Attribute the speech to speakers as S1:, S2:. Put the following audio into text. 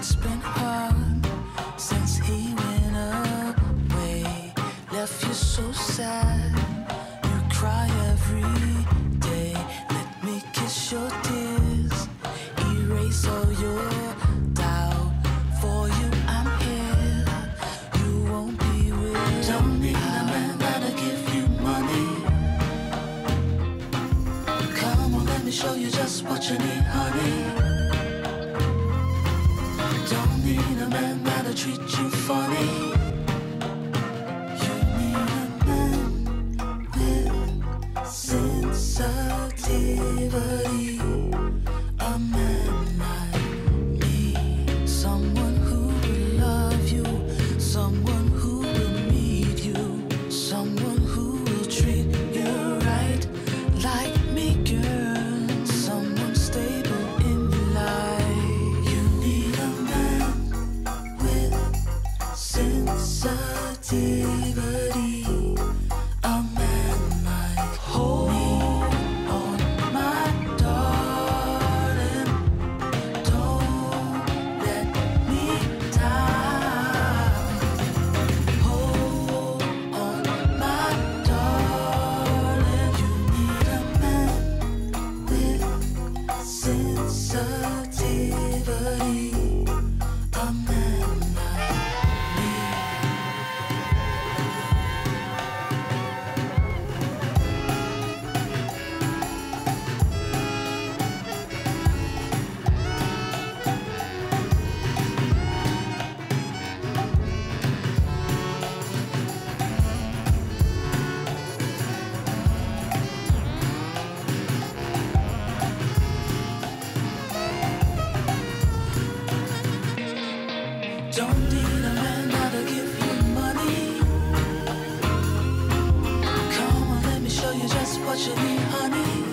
S1: It's been hard since he went away. Left you so sad. Treat you funny. Sensitivity. What you need, honey.